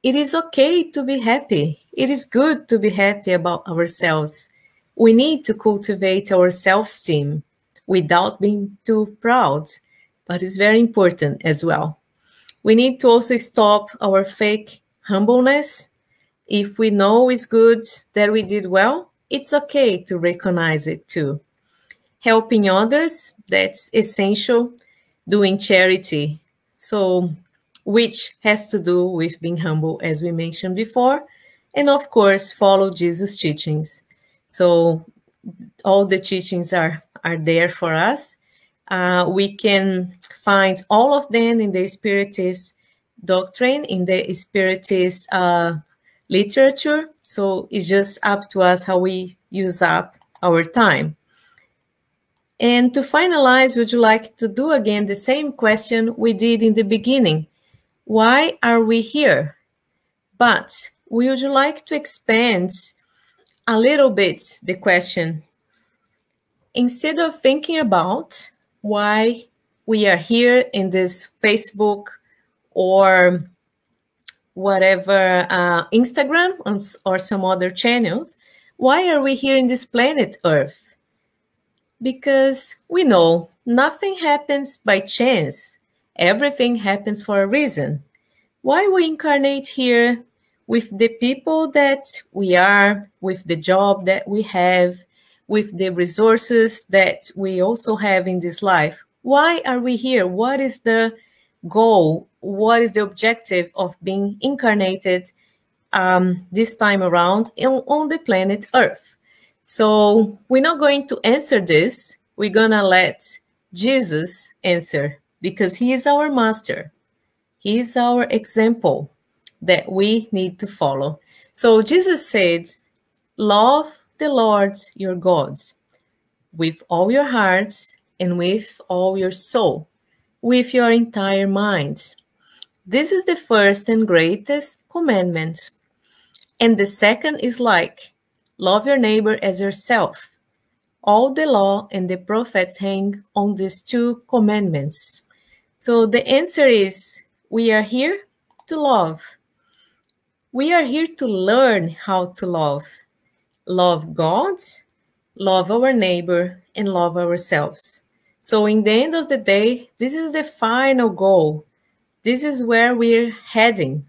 It is okay to be happy. It is good to be happy about ourselves. We need to cultivate our self esteem without being too proud, but it's very important as well. We need to also stop our fake humbleness. If we know it's good that we did well, it's okay to recognize it too. Helping others, that's essential. Doing charity, so which has to do with being humble, as we mentioned before. And of course, follow Jesus' teachings. So all the teachings are, are there for us. Uh, we can find all of them in the Spiritist doctrine, in the Spiritist uh, literature. So it's just up to us how we use up our time. And to finalize, would you like to do again the same question we did in the beginning? Why are we here? But would you like to expand a little bit the question? Instead of thinking about why we are here in this Facebook or whatever uh, Instagram or some other channels. Why are we here in this planet Earth? Because we know nothing happens by chance, everything happens for a reason. Why we incarnate here with the people that we are, with the job that we have, with the resources that we also have in this life? Why are we here? What is the goal? What is the objective of being incarnated um, this time around on, on the planet Earth? So we're not going to answer this. We're going to let Jesus answer because he is our master. He is our example that we need to follow. So Jesus said, Love the Lord your God with all your heart and with all your soul, with your entire mind. This is the first and greatest commandment. And the second is like, love your neighbor as yourself. All the law and the prophets hang on these two commandments. So the answer is we are here to love. We are here to learn how to love. Love God, love our neighbor, and love ourselves. So, in the end of the day, this is the final goal. This is where we're heading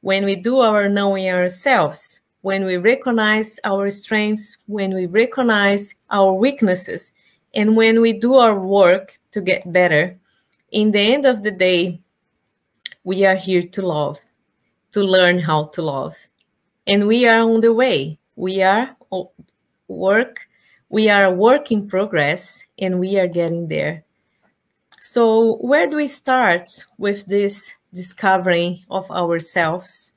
when we do our knowing ourselves, when we recognize our strengths, when we recognize our weaknesses, and when we do our work to get better. In the end of the day, we are here to love, to learn how to love. And we are on the way. We are work we are a work in progress and we are getting there. So, where do we start with this discovering of ourselves?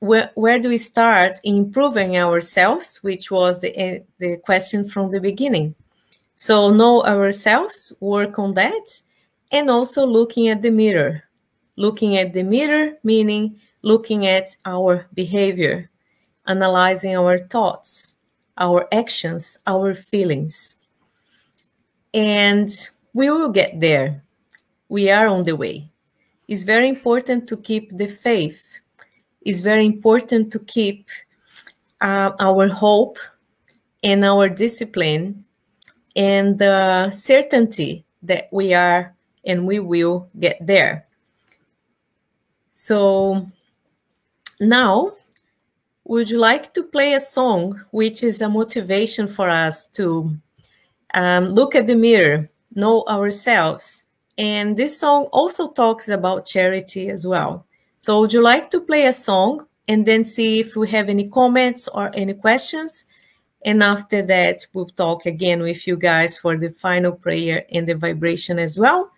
Where, where do we start improving ourselves, which was the, eh, the question from the beginning? So, know ourselves, work on that, and also looking at the mirror. Looking at the mirror, meaning looking at our behavior, analyzing our thoughts, our actions, our feelings. And we will get there. We are on the way. It's very important to keep the faith. It's very important to keep uh, our hope and our discipline and the certainty that we are and we will get there. So now would you like to play a song which is a motivation for us to um, look at the mirror, know ourselves? And this song also talks about charity as well. So, would you like to play a song and then see if we have any comments or any questions? And after that, we'll talk again with you guys for the final prayer and the vibration as well.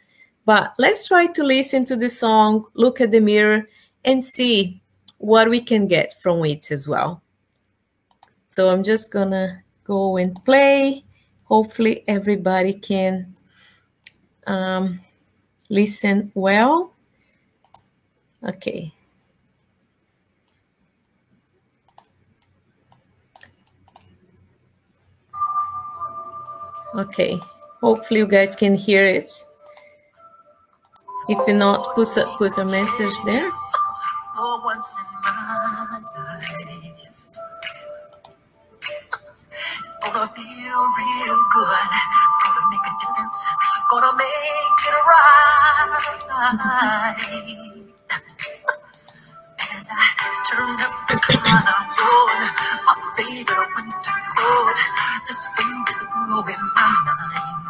But let's try to listen to the song, look at the mirror, and see what we can get from it as well. So I'm just gonna go and play. Hopefully everybody can um, listen well. Okay. Okay, hopefully you guys can hear it. If not, put a, put a message there Gonna make it right. As I turn up the collarbone, my favorite winter coat, this wind is blowing my mind.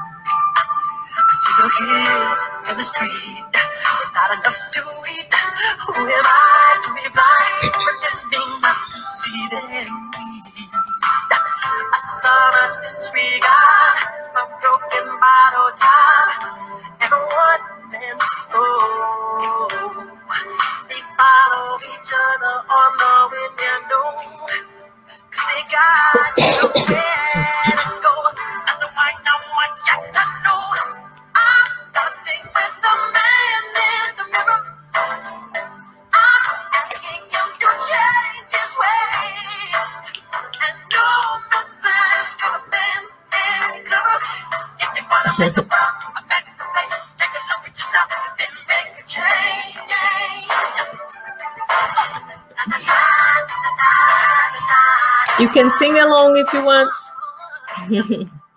I see the kids in the street, not enough to eat. Who am I to be blind, pretending not to see them bleed? I saw us disregard cause can sing along if you want. (laughs)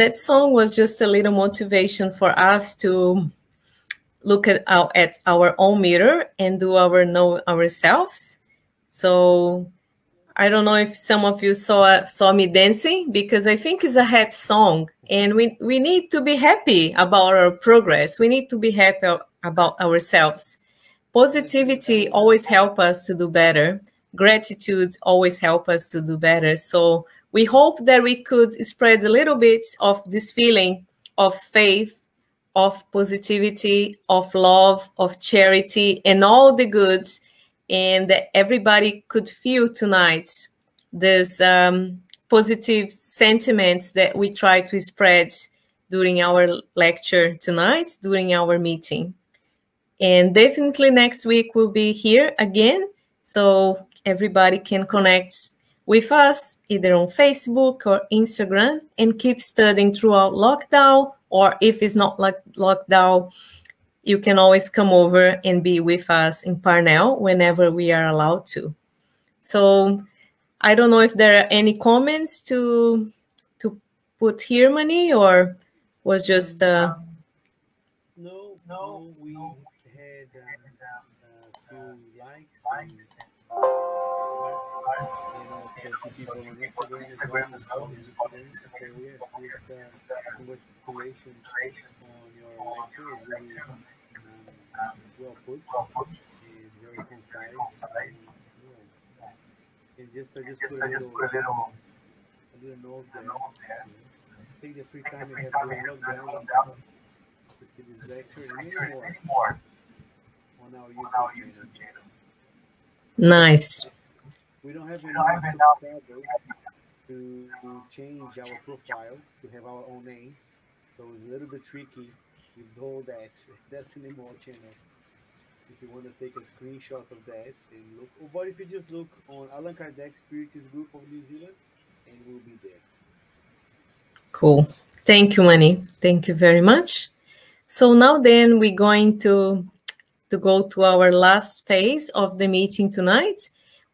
that song was just a little motivation for us to look at our at our own mirror and do our know ourselves. So I don't know if some of you saw saw me dancing because I think it's a happy song, and we we need to be happy about our progress. We need to be happy about ourselves. Positivity always help us to do better. Gratitude always help us to do better. So we hope that we could spread a little bit of this feeling of faith of positivity, of love, of charity, and all the goods, and that everybody could feel tonight this um, positive sentiments that we try to spread during our lecture tonight, during our meeting. And definitely next week we'll be here again, so everybody can connect with us either on Facebook or Instagram and keep studying throughout lockdown or if it's not like lockdown, you can always come over and be with us in Parnell whenever we are allowed to. So I don't know if there are any comments to to put here, money, or was just uh, no, no, yeah, just put and. And, and just, a little, put a little, a little note there. I think the free time have lockdown to see this lecture and on our YouTube channel. Nice we don't have enough to change our profile to have our own name. So it's a little bit tricky with all that. That's an more channel. If you want to take a screenshot of that and look, or if you just look on Allan Kardec Spiritist Group of New Zealand, and we'll be there. Cool. Thank you, Manny. Thank you very much. So now then we're going to to go to our last phase of the meeting tonight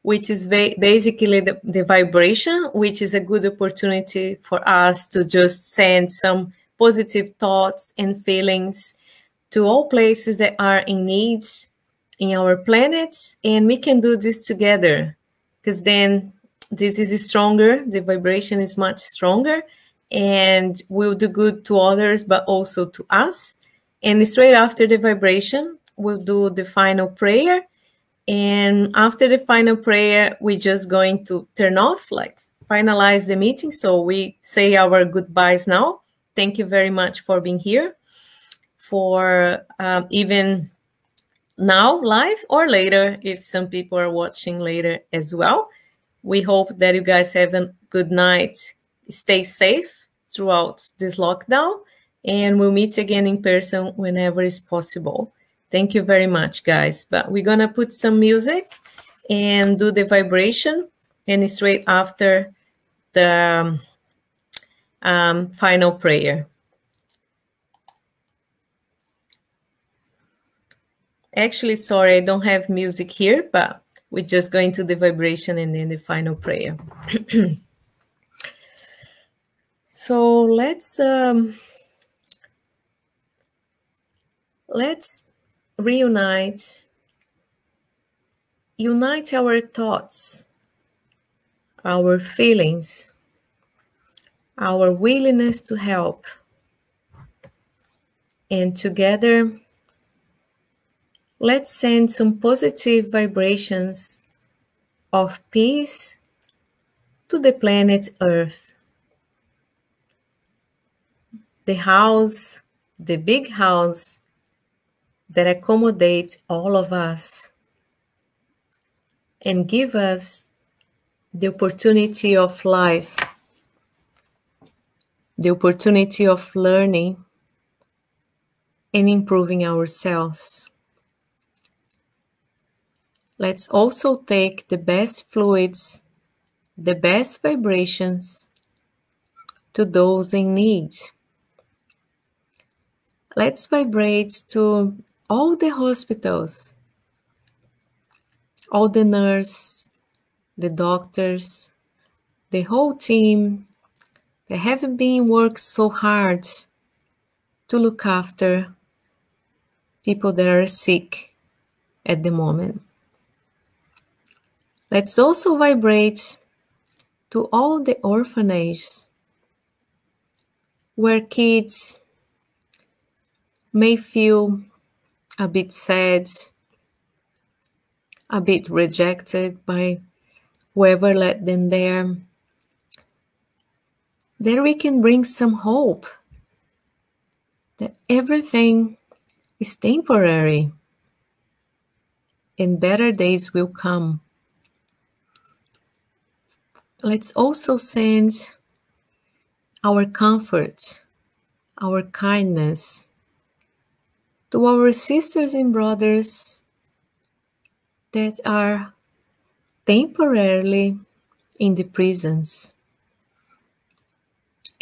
which is basically the, the vibration, which is a good opportunity for us to just send some positive thoughts and feelings to all places that are in need in our planet. And we can do this together because then this is stronger, the vibration is much stronger and will do good to others, but also to us. And straight after the vibration, we'll do the final prayer and after the final prayer, we're just going to turn off, like finalize the meeting. So we say our goodbyes now. Thank you very much for being here, for um, even now live or later, if some people are watching later as well. We hope that you guys have a good night. Stay safe throughout this lockdown, and we'll meet again in person whenever is possible. Thank you very much, guys. But we're going to put some music and do the vibration and straight after the um, um, final prayer. Actually, sorry, I don't have music here, but we're just going to the vibration and then the final prayer. (clears throat) so let's um, let's reunite, unite our thoughts, our feelings, our willingness to help. And together, let's send some positive vibrations of peace to the planet Earth. The house, the big house that accommodates all of us and give us the opportunity of life, the opportunity of learning and improving ourselves. Let's also take the best fluids, the best vibrations to those in need. Let's vibrate to all the hospitals, all the nurses, the doctors, the whole team that have been worked so hard to look after people that are sick at the moment. Let's also vibrate to all the orphanages where kids may feel a bit sad, a bit rejected by whoever let them there. then we can bring some hope that everything is temporary and better days will come. Let's also send our comfort, our kindness to our sisters and brothers that are temporarily in the prisons.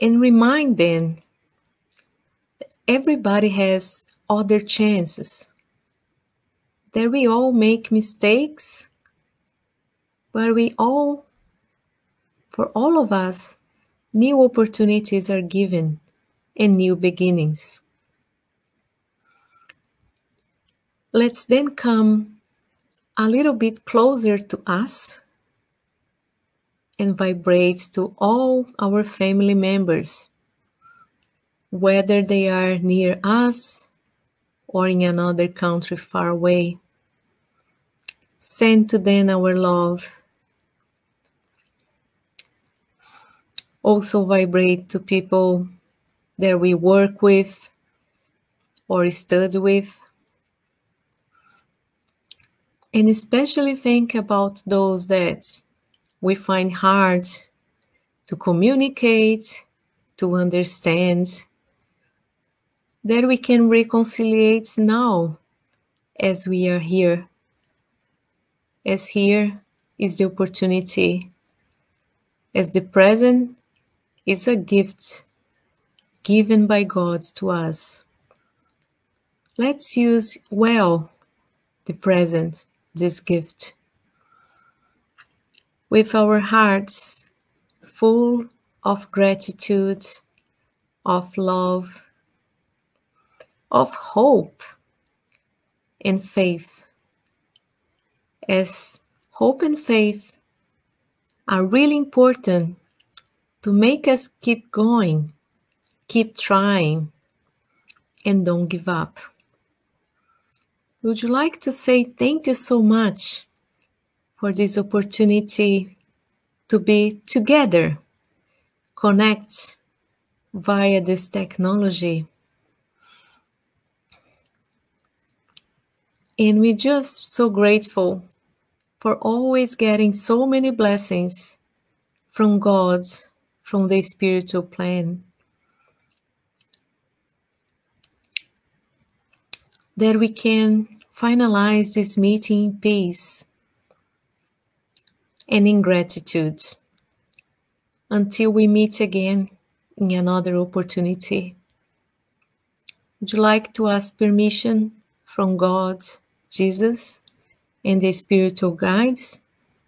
And remind them everybody has other chances. That we all make mistakes but we all for all of us new opportunities are given and new beginnings Let's then come a little bit closer to us and vibrate to all our family members, whether they are near us or in another country far away. Send to them our love. Also, vibrate to people that we work with or study with and especially think about those that we find hard to communicate, to understand, that we can reconciliate now as we are here. As here is the opportunity, as the present is a gift given by God to us. Let's use well the present this gift. With our hearts full of gratitude, of love, of hope and faith, as hope and faith are really important to make us keep going, keep trying, and don't give up. Would you like to say thank you so much for this opportunity to be together, connect via this technology? And we're just so grateful for always getting so many blessings from God, from the spiritual plan. That we can finalize this meeting in peace and in gratitude until we meet again in another opportunity. Would you like to ask permission from God, Jesus, and the spiritual guides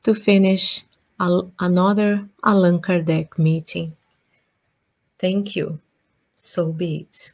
to finish another Allan Kardec meeting? Thank you. So be it.